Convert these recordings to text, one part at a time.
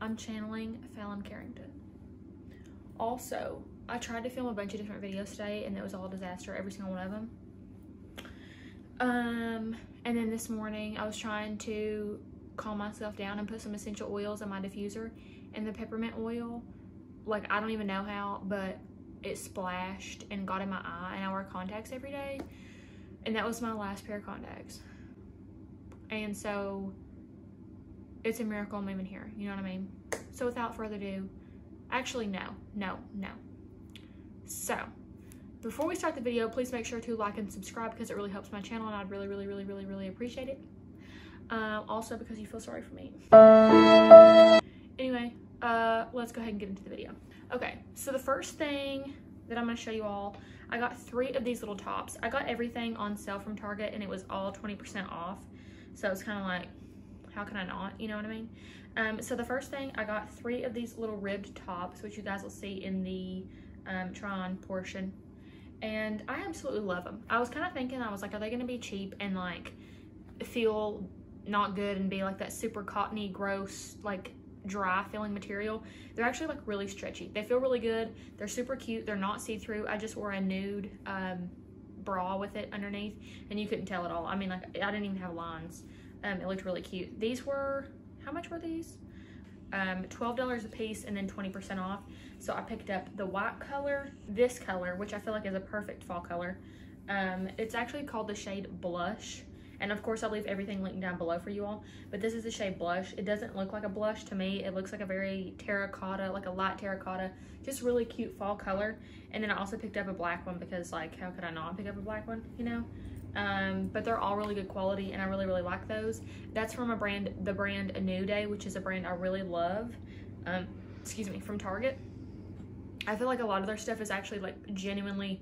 I'm channeling Fallon Carrington. Also, I tried to film a bunch of different videos today and it was all a disaster, every single one of them. Um, and then this morning I was trying to calm myself down and put some essential oils in my diffuser and the peppermint oil, like I don't even know how, but it splashed and got in my eye and I wear contacts every day. And that was my last pair of contacts. And so it's a miracle I'm even here, you know what I mean? So without further ado, actually no, no, no. So before we start the video, please make sure to like and subscribe because it really helps my channel and I'd really, really, really, really, really appreciate it. Uh, also because you feel sorry for me. Anyway, uh, let's go ahead and get into the video. Okay, so the first thing that I'm gonna show you all, I got three of these little tops. I got everything on sale from Target and it was all 20% off. So it's kind of like, how can I not, you know what I mean? Um, so the first thing, I got three of these little ribbed tops, which you guys will see in the um, Tron portion. And I absolutely love them. I was kind of thinking, I was like, are they gonna be cheap and like feel not good and be like that super cottony, gross, like dry feeling material. They're actually like really stretchy. They feel really good. They're super cute. They're not see-through. I just wore a nude um, bra with it underneath and you couldn't tell at all. I mean, like I didn't even have lines. Um, it looked really cute. These were, how much were these? Um, $12 a piece and then 20% off. So I picked up the white color, this color, which I feel like is a perfect fall color. Um, it's actually called the shade Blush. And of course, I'll leave everything linked down below for you all. But this is the shade Blush. It doesn't look like a blush to me. It looks like a very terracotta, like a light terracotta. Just really cute fall color. And then I also picked up a black one because like, how could I not pick up a black one, you know? Um, but they're all really good quality and I really, really like those. That's from a brand, the brand A New Day, which is a brand I really love. Um, excuse me, from Target. I feel like a lot of their stuff is actually like genuinely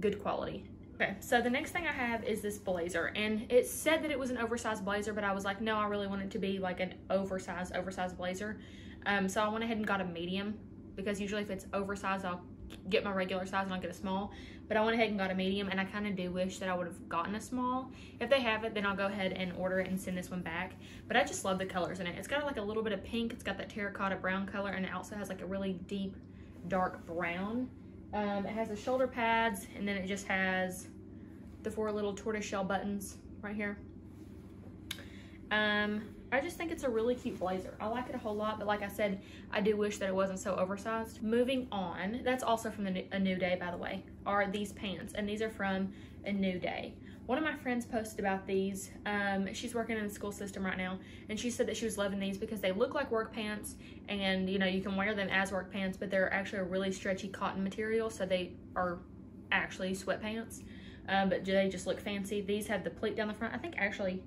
good quality. Okay, so the next thing I have is this blazer, and it said that it was an oversized blazer, but I was like, no, I really want it to be like an oversized, oversized blazer. Um, so I went ahead and got a medium, because usually if it's oversized, I'll get my regular size and I'll get a small. But I went ahead and got a medium, and I kind of do wish that I would have gotten a small. If they have it, then I'll go ahead and order it and send this one back. But I just love the colors in it. It's got like a little bit of pink, it's got that terracotta brown color, and it also has like a really deep, dark brown. Um, it has the shoulder pads, and then it just has the four little tortoiseshell buttons right here. Um, I just think it's a really cute blazer. I like it a whole lot, but like I said, I do wish that it wasn't so oversized. Moving on, that's also from A New Day, by the way, are these pants, and these are from A New Day. One of my friends posted about these. Um, she's working in the school system right now, and she said that she was loving these because they look like work pants, and you know you can wear them as work pants, but they're actually a really stretchy cotton material, so they are actually sweatpants um, but they just look fancy. These have the pleat down the front. I think actually,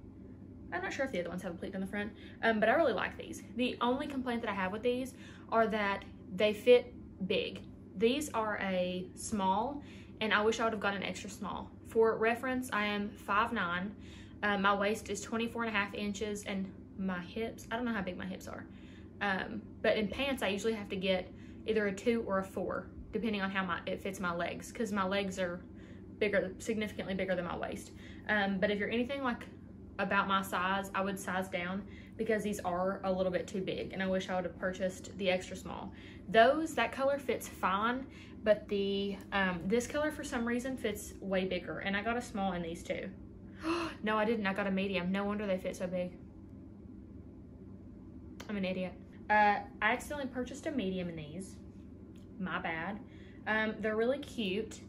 I'm not sure if the other ones have a pleat on the front, um, but I really like these. The only complaint that I have with these are that they fit big. These are a small, and I wish I would have gotten an extra small. For reference, I am 5'9". Um, my waist is 24 and a half inches, and my hips, I don't know how big my hips are. Um, but in pants, I usually have to get either a two or a four, depending on how my it fits my legs, because my legs are bigger, significantly bigger than my waist. Um, but if you're anything like about my size, I would size down because these are a little bit too big and I wish I would have purchased the extra small. Those, that color fits fine, but the um, this color for some reason fits way bigger and I got a small in these too. no, I didn't. I got a medium. No wonder they fit so big. I'm an idiot. Uh, I accidentally purchased a medium in these. My bad. Um, they're really cute.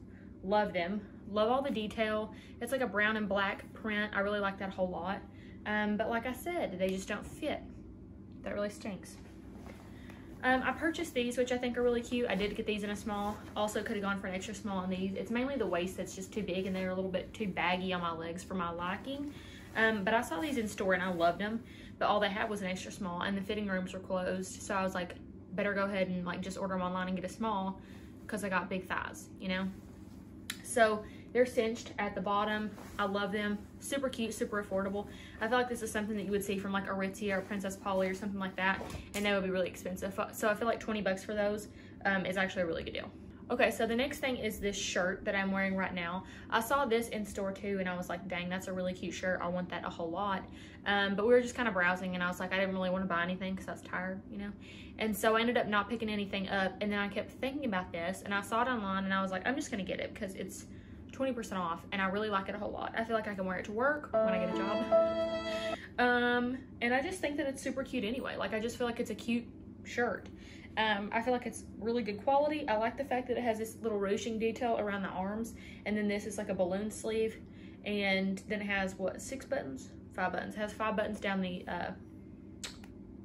Love them. Love all the detail. It's like a brown and black print. I really like that a whole lot. Um, but like I said, they just don't fit. That really stinks. Um, I purchased these, which I think are really cute. I did get these in a small. Also could have gone for an extra small on these. It's mainly the waist that's just too big and they're a little bit too baggy on my legs for my liking. Um, but I saw these in store and I loved them. But all they had was an extra small and the fitting rooms were closed. So I was like, better go ahead and like just order them online and get a small because I got big thighs, you know? So they're cinched at the bottom. I love them. Super cute, super affordable. I feel like this is something that you would see from like Aritzia or Princess Polly or something like that. And that would be really expensive. So I feel like 20 bucks for those um, is actually a really good deal. Okay, so the next thing is this shirt that I'm wearing right now. I saw this in store too, and I was like, dang, that's a really cute shirt. I want that a whole lot. Um, but we were just kind of browsing, and I was like, I didn't really want to buy anything because I was tired, you know? And so I ended up not picking anything up, and then I kept thinking about this, and I saw it online, and I was like, I'm just going to get it because it's 20% off, and I really like it a whole lot. I feel like I can wear it to work when I get a job. Um, and I just think that it's super cute anyway. Like, I just feel like it's a cute shirt. Um, I feel like it's really good quality. I like the fact that it has this little ruching detail around the arms. And then this is like a balloon sleeve. And then it has, what, six buttons? Five buttons. It has five buttons down the, uh,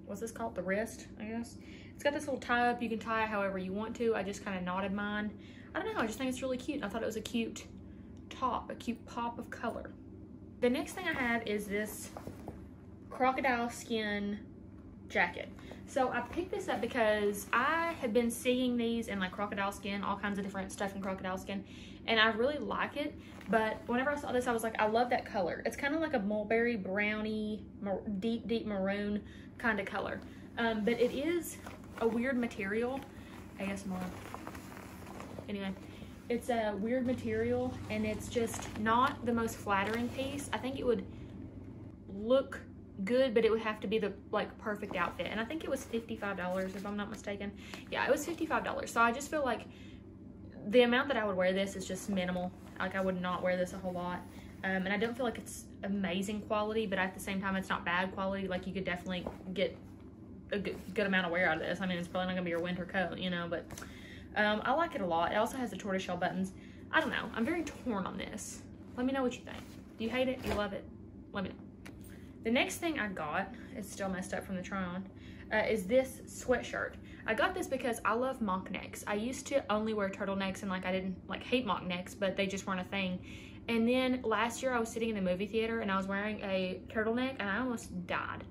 what's this called? The wrist, I guess. It's got this little tie up. You can tie it however you want to. I just kind of knotted mine. I don't know. I just think it's really cute. I thought it was a cute top, a cute pop of color. The next thing I have is this crocodile skin jacket. So I picked this up because I have been seeing these in like crocodile skin, all kinds of different stuff in crocodile skin, and I really like it. But whenever I saw this, I was like, I love that color. It's kind of like a mulberry brownie, deep, deep maroon kind of color. Um, but it is a weird material. I guess more. Anyway, it's a weird material and it's just not the most flattering piece. I think it would look good, but it would have to be the like perfect outfit. And I think it was $55 if I'm not mistaken. Yeah, it was $55. So I just feel like the amount that I would wear this is just minimal. Like I would not wear this a whole lot. Um, and I don't feel like it's amazing quality, but at the same time, it's not bad quality. Like you could definitely get a good, good amount of wear out of this. I mean, it's probably not gonna be your winter coat, you know, but um, I like it a lot. It also has the tortoiseshell buttons. I don't know. I'm very torn on this. Let me know what you think. Do you hate it? Do you love it? Let me know. The next thing I got, it's still messed up from the try-on, uh, is this sweatshirt. I got this because I love mock necks. I used to only wear turtlenecks and like I didn't like hate mock necks, but they just weren't a thing. And then last year I was sitting in the movie theater and I was wearing a turtleneck and I almost died.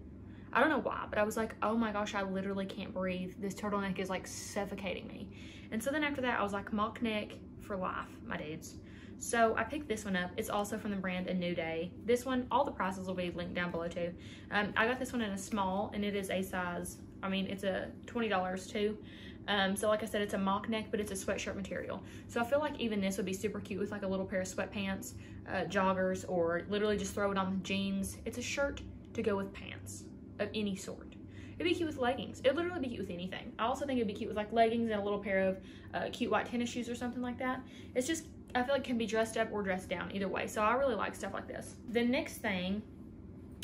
I don't know why, but I was like, oh my gosh, I literally can't breathe. This turtleneck is like suffocating me. And so then after that, I was like, mock neck for life, my dudes. So I picked this one up. It's also from the brand A New Day. This one, all the prices will be linked down below too. Um, I got this one in a small and it is a size, I mean, it's a $20 too. Um, so like I said, it's a mock neck, but it's a sweatshirt material. So I feel like even this would be super cute with like a little pair of sweatpants, uh, joggers, or literally just throw it on the jeans. It's a shirt to go with pants of any sort. It'd be cute with leggings. It'd literally be cute with anything. I also think it'd be cute with like leggings and a little pair of uh, cute white tennis shoes or something like that. It's just I feel like can be dressed up or dressed down either way. So I really like stuff like this. The next thing,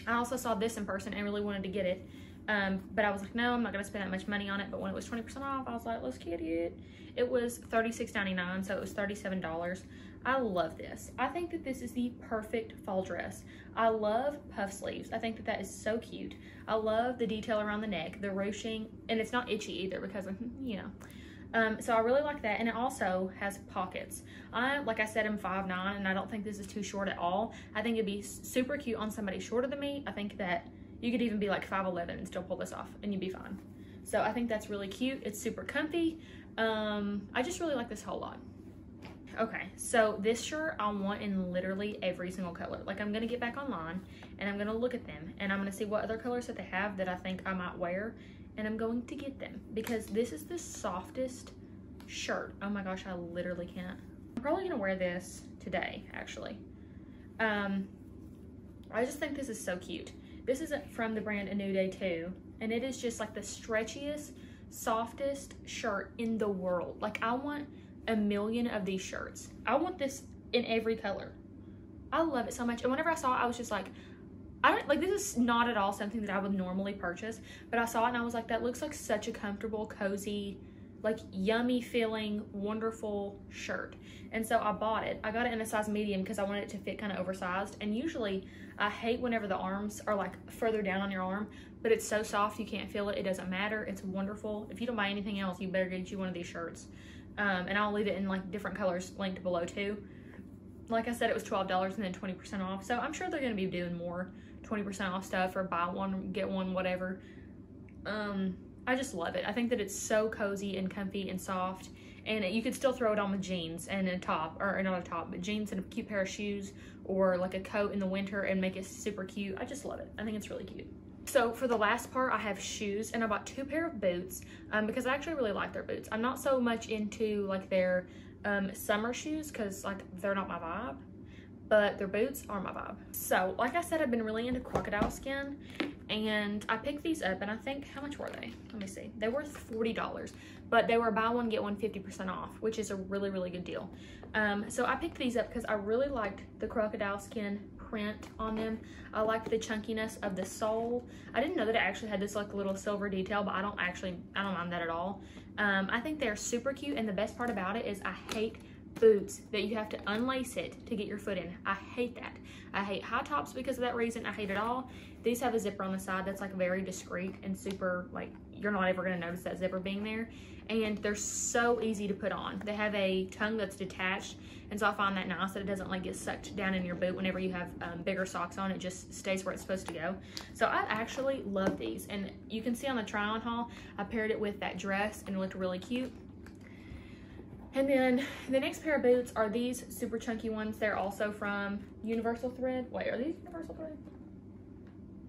I also saw this in person and really wanted to get it. Um, but I was like, no, I'm not gonna spend that much money on it. But when it was 20% off, I was like, let's get it. It was $36.99, so it was $37. I love this. I think that this is the perfect fall dress. I love puff sleeves. I think that that is so cute. I love the detail around the neck, the ruching, and it's not itchy either because, you know, um, so I really like that. And it also has pockets. I, like I said, I'm 5'9", and I don't think this is too short at all. I think it'd be super cute on somebody shorter than me. I think that you could even be like 5'11", and still pull this off, and you'd be fine. So I think that's really cute. It's super comfy. Um, I just really like this whole lot. Okay, so this shirt I want in literally every single color. Like I'm gonna get back online and I'm gonna look at them and I'm gonna see what other colors that they have that I think I might wear and I'm going to get them because this is the softest shirt. Oh my gosh, I literally can't. I'm probably gonna wear this today, actually. Um, I just think this is so cute. This is from the brand A New Day too, and it is just like the stretchiest, softest shirt in the world. Like I want a million of these shirts. I want this in every color. I love it so much. And whenever I saw it, I was just like, I don't like this is not at all something that I would normally purchase, but I saw it and I was like, that looks like such a comfortable, cozy, like yummy feeling, wonderful shirt. And so I bought it. I got it in a size medium because I wanted it to fit kind of oversized. And usually I hate whenever the arms are like further down on your arm, but it's so soft you can't feel it. It doesn't matter. It's wonderful. If you don't buy anything else, you better get you one of these shirts. Um, and I'll leave it in like different colors linked below too. Like I said, it was $12 and then 20% off. So I'm sure they're going to be doing more 20% off stuff or buy one, get one, whatever. Um, I just love it. I think that it's so cozy and comfy and soft. And you could still throw it on with jeans and a top, or not a top, but jeans and a cute pair of shoes or like a coat in the winter and make it super cute. I just love it. I think it's really cute. So for the last part, I have shoes and I bought two pair of boots um, because I actually really like their boots. I'm not so much into like their um, summer shoes because like they're not my vibe, but their boots are my vibe. So like I said, I've been really into crocodile skin and I picked these up and I think, how much were they? Let me see. They were $40, but they were buy one, get one 50% off, which is a really, really good deal. Um, so I picked these up because I really liked the crocodile skin print on them. I like the chunkiness of the sole. I didn't know that it actually had this like little silver detail, but I don't actually, I don't mind that at all. Um, I think they're super cute and the best part about it is I hate boots that you have to unlace it to get your foot in. I hate that. I hate high tops because of that reason. I hate it all. These have a zipper on the side that's like very discreet and super like you're not ever gonna notice that zipper being there. And they're so easy to put on. They have a tongue that's detached. And so I find that nice that it doesn't like get sucked down in your boot whenever you have um, bigger socks on. It just stays where it's supposed to go. So I actually love these. And you can see on the try on haul, I paired it with that dress and it looked really cute. And then the next pair of boots are these super chunky ones. They're also from Universal Thread. Wait, are these Universal Thread?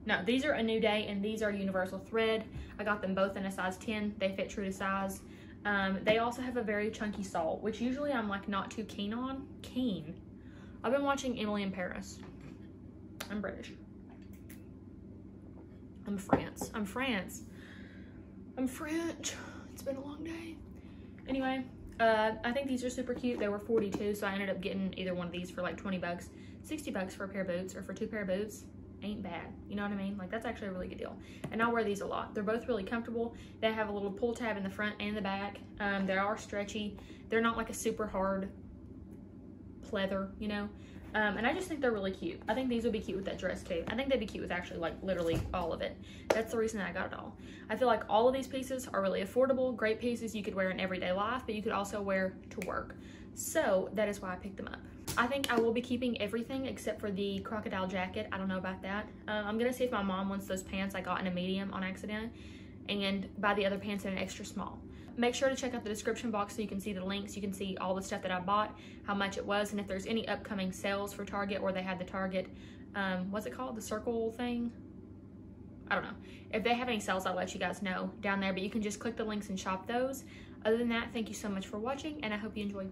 No, these are a new day and these are Universal Thread. I got them both in a size 10. They fit true to size. Um, they also have a very chunky sole, which usually I'm like not too keen on. Keen. I've been watching Emily in Paris. I'm British. I'm France. I'm France. I'm French. It's been a long day. Anyway, uh, I think these are super cute. They were 42, so I ended up getting either one of these for like 20 bucks. 60 bucks for a pair of boots or for two pair of boots ain't bad. You know what I mean? Like that's actually a really good deal. And I wear these a lot. They're both really comfortable. They have a little pull tab in the front and the back. Um, they are stretchy. They're not like a super hard pleather, you know? Um, and I just think they're really cute. I think these would be cute with that dress too. I think they'd be cute with actually like literally all of it. That's the reason I got it all. I feel like all of these pieces are really affordable, great pieces you could wear in everyday life, but you could also wear to work. So that is why I picked them up. I think I will be keeping everything except for the crocodile jacket. I don't know about that. Uh, I'm gonna see if my mom wants those pants I got in a medium on accident and buy the other pants in an extra small. Make sure to check out the description box so you can see the links. You can see all the stuff that I bought, how much it was, and if there's any upcoming sales for Target or they had the Target, um, what's it called? The circle thing? I don't know. If they have any sales, I'll let you guys know down there, but you can just click the links and shop those. Other than that, thank you so much for watching, and I hope you enjoyed.